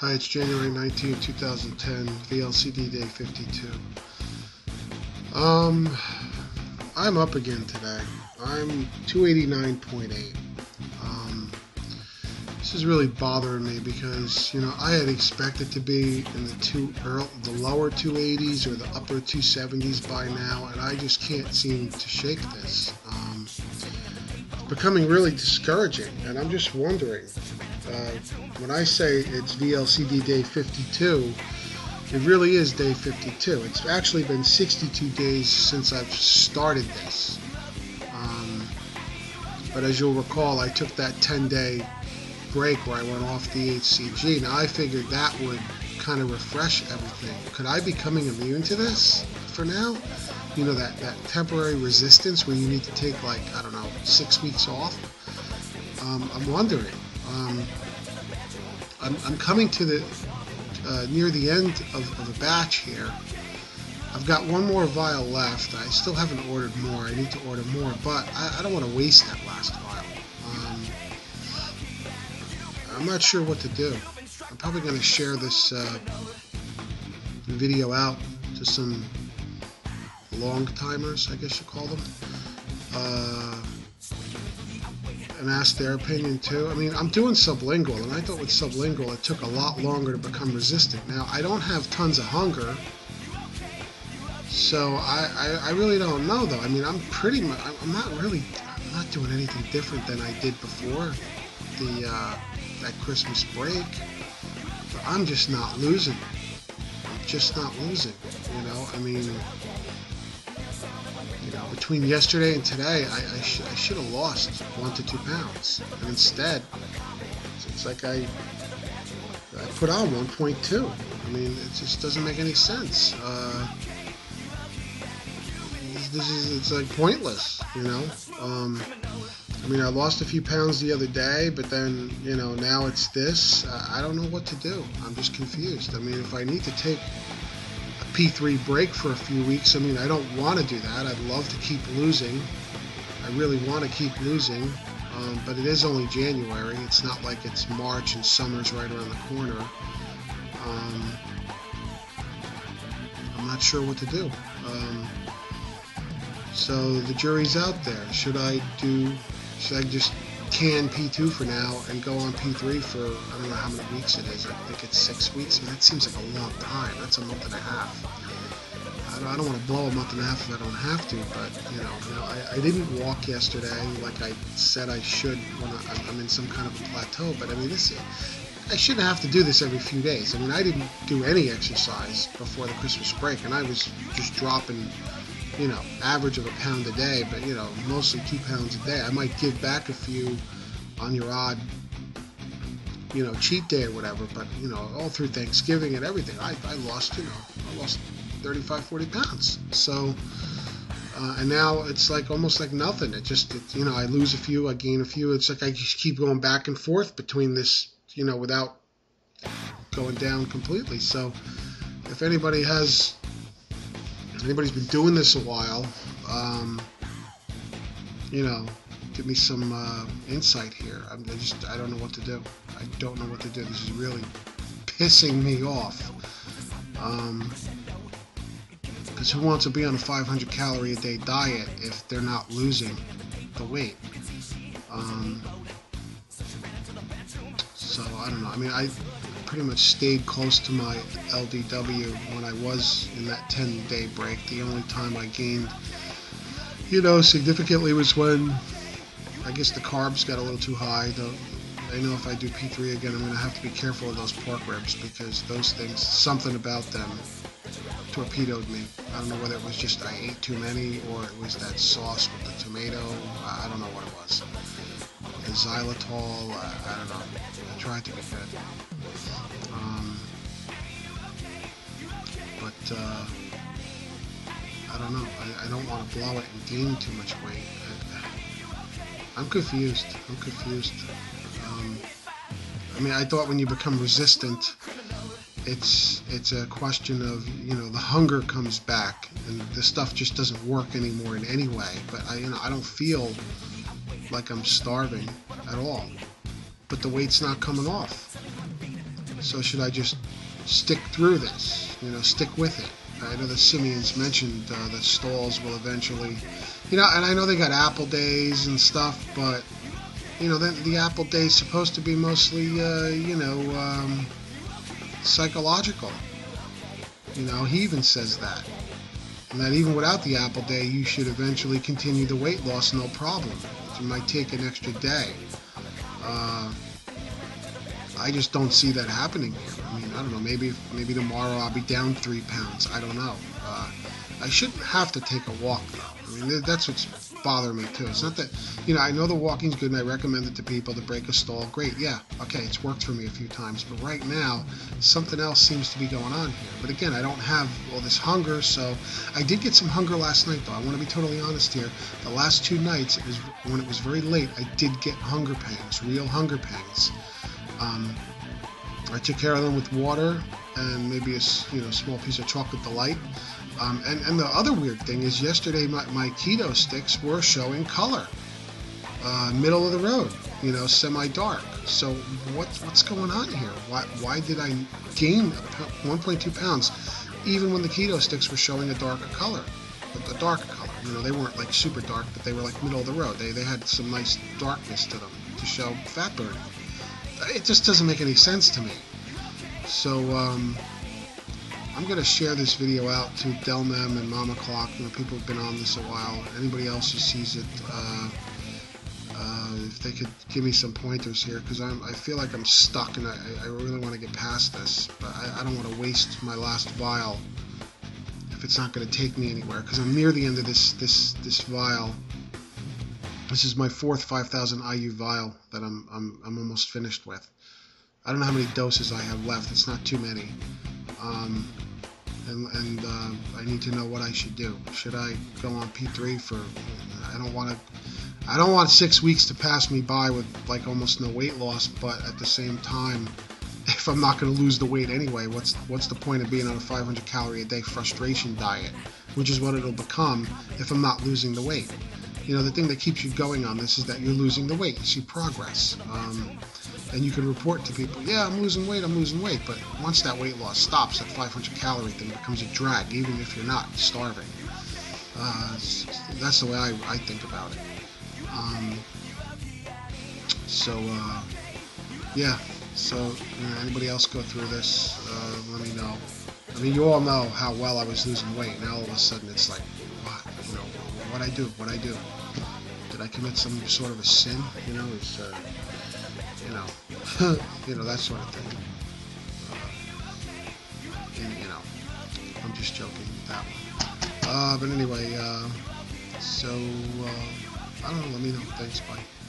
Hi, it's January 19, 2010, VLCD Day 52. Um, I'm up again today. I'm 289.8. Um, this is really bothering me because, you know, I had expected to be in the two early, the lower 280s or the upper 270s by now, and I just can't seem to shake this. Um, it's becoming really discouraging, and I'm just wondering, uh, when I say it's VLCD day 52, it really is day 52. It's actually been 62 days since I've started this. Um, but as you'll recall, I took that 10 day break where I went off the HCG. Now I figured that would kind of refresh everything. Could I be coming immune to this for now? You know, that, that temporary resistance where you need to take like, I don't know, six weeks off? Um, I'm wondering. Um, I'm, I'm, coming to the uh, near the end of, of, a batch here. I've got one more vial left. I still haven't ordered more. I need to order more, but I, I don't want to waste that last vial. Um, I'm not sure what to do. I'm probably going to share this uh, video out to some long timers, I guess you call them. Uh, and ask their opinion too. I mean, I'm doing sublingual, and I thought with sublingual it took a lot longer to become resistant. Now, I don't have tons of hunger, so I, I, I really don't know though. I mean, I'm pretty much, I'm not really, I'm not doing anything different than I did before the uh, that Christmas break. But I'm just not losing. I'm just not losing. You know, I mean between yesterday and today, I, I, sh I should have lost one to two pounds. And instead, it's like I, I put on 1.2. I mean, it just doesn't make any sense. Uh, this is it's like pointless, you know. Um, I mean, I lost a few pounds the other day, but then you know now it's this. I don't know what to do. I'm just confused. I mean, if I need to take P3 break for a few weeks. I mean, I don't want to do that. I'd love to keep losing. I really want to keep losing, um, but it is only January. It's not like it's March and summer's right around the corner. Um, I'm not sure what to do. Um, so the jury's out there. Should I do? Should I just can P2 for now and go on P3 for I don't know how many weeks it is. I think it's six weeks. Mean, that seems like a long time. That's a month and a half. I don't, I don't want to blow a month and a half if I don't have to, but you know, you know I, I didn't walk yesterday like I said I should when I, I'm in some kind of a plateau. But I mean, this I shouldn't have to do this every few days. I mean, I didn't do any exercise before the Christmas break, and I was just dropping you know, average of a pound a day, but you know, mostly two pounds a day. I might give back a few on your odd, you know, cheat day or whatever, but you know, all through Thanksgiving and everything, I, I lost, you know, I lost 35, 40 pounds. So, uh, and now it's like almost like nothing. It just, it, you know, I lose a few, I gain a few. It's like I just keep going back and forth between this, you know, without going down completely. So, if anybody has anybody's been doing this a while, um, you know, give me some uh, insight here. I'm, I just I don't know what to do. I don't know what to do. This is really pissing me off. Because um, who wants to be on a 500 calorie a day diet if they're not losing the weight? Um, so I don't know. I mean, I pretty much stayed close to my LDW when I was in that 10 day break. The only time I gained, you know, significantly was when I guess the carbs got a little too high. Though I know if I do P3 again, I'm going to have to be careful of those pork ribs because those things, something about them torpedoed me. I don't know whether it was just I ate too many or it was that sauce with the tomato. I don't know what it was. The xylitol, I, I don't know. I tried to good. Um, but uh, I don't know. I, I don't want to blow it and gain too much weight. I, am confused. I'm confused. Um, I mean, I thought when you become resistant, it's it's a question of you know the hunger comes back and the stuff just doesn't work anymore in any way. But I you know I don't feel like I'm starving at all. But the weight's not coming off. So should I just stick through this? You know, stick with it. I know the Simeons mentioned uh, that stalls will eventually, you know, and I know they got Apple Days and stuff, but you know, the, the Apple Day is supposed to be mostly, uh, you know, um, psychological. You know, he even says that. And that even without the Apple Day, you should eventually continue the weight loss no problem. It might take an extra day. Uh, I just don't see that happening here. I mean, I don't know. Maybe maybe tomorrow I'll be down three pounds. I don't know. Uh, I shouldn't have to take a walk though. I mean, that's what's bothering me too. It's not that you know I know the walking's good and I recommend it to people to break a stall. Great, yeah, okay, it's worked for me a few times. But right now, something else seems to be going on here. But again, I don't have all this hunger, so I did get some hunger last night though. I want to be totally honest here. The last two nights, it was when it was very late. I did get hunger pangs, real hunger pangs. Um, I took care of them with water and maybe a you know small piece of chocolate delight. Um, and, and the other weird thing is yesterday my, my keto sticks were showing color, uh, middle of the road, you know, semi-dark. So what's what's going on here? Why why did I gain 1.2 pounds, even when the keto sticks were showing a darker color, a darker color? You know, they weren't like super dark, but they were like middle of the road. They they had some nice darkness to them to show fat burning it just doesn't make any sense to me. So um, I'm going to share this video out to Delmem and Mama Clock. You know, people have been on this a while. Anybody else who sees it, uh, uh, if they could give me some pointers here, because I feel like I'm stuck and I, I really want to get past this, but I, I don't want to waste my last vial if it's not going to take me anywhere, because I'm near the end of this this this vial. This is my fourth 5,000 IU vial that I'm, I'm, I'm almost finished with. I don't know how many doses I have left. It's not too many. Um, and, and uh, I need to know what I should do. Should I go on P3 for? I don't want to. I don't want six weeks to pass me by with like almost no weight loss. But at the same time, if I'm not going to lose the weight anyway, what's what's the point of being on a 500 calorie a day frustration diet, which is what it'll become if I'm not losing the weight you know, the thing that keeps you going on this is that you're losing the weight. You see progress. Um, and you can report to people, yeah, I'm losing weight, I'm losing weight. But once that weight loss stops, that 500 calorie thing becomes a drag, even if you're not starving. Uh, that's the way I, I think about it. Um, so, uh, yeah. So, you know, anybody else go through this? Uh, let me know. I mean, you all know how well I was losing weight. Now all of a sudden it's like, what? You know, what I do? What I do? Did I commit some sort of a sin? You know, is uh, you know, you know that sort of thing. Uh, and, you know, I'm just joking with that one. Uh, but anyway, uh, so uh, I don't know. Let me know. Thanks. Bye.